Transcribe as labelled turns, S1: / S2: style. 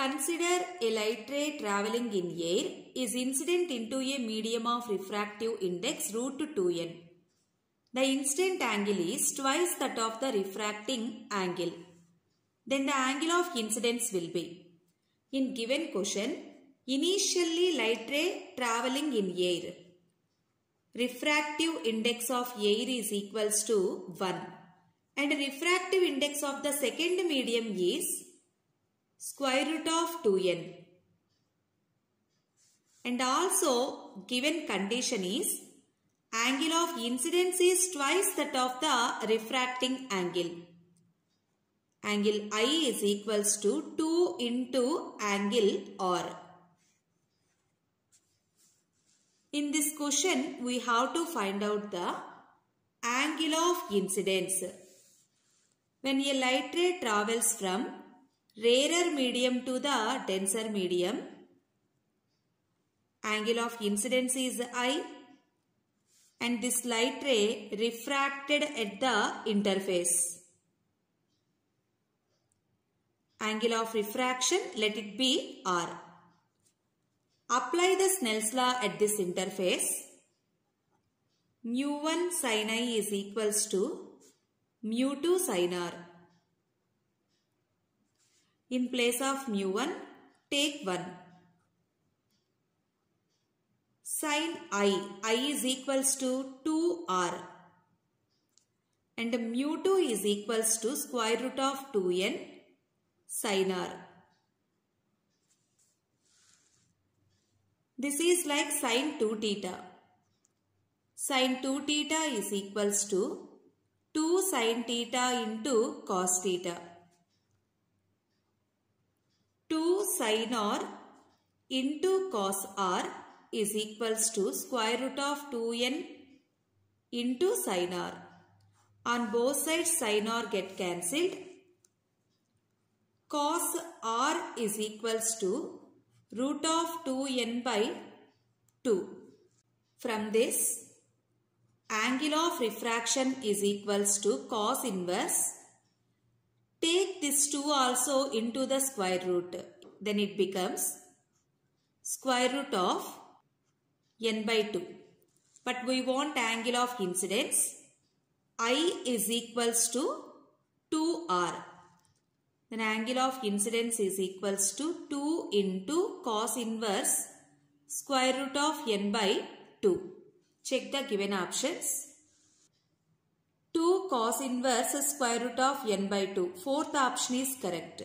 S1: Consider a light ray traveling in air is incident into a medium of refractive index root 2n. The incident angle is twice that of the refracting angle. Then the angle of incidence will be. In given question, initially light ray traveling in air. Refractive index of air is equals to 1 and refractive index of the second medium is square root of 2n. And also given condition is angle of incidence is twice that of the refracting angle. Angle I is equals to 2 into angle R. In this question, we have to find out the angle of incidence. When a light ray travels from rarer medium to the denser medium, angle of incidence is I and this light ray refracted at the interface. Angle of refraction, let it be R. Apply the Snell's law at this interface. Mu 1 sin I is equals to mu 2 sin R. In place of mu 1, take 1. Sin I, I is equals to 2R. And mu 2 is equals to square root of 2n sin R. This is like sine 2 theta. Sine 2 theta is equals to 2 sine theta into cos theta. 2 sin r into cos r is equals to square root of 2n into sin r. On both sides sin r get cancelled. Cos r is equals to root of 2n by 2. From this, angle of refraction is equals to cos inverse. Take this 2 also into the square root. Then it becomes square root of n by 2. But we want angle of incidence. I is equals to 2r. Then angle of incidence is equals to 2 into cos inverse square root of n by 2. Check the given options. 2 cos inverse square root of n by 2. Fourth option is correct.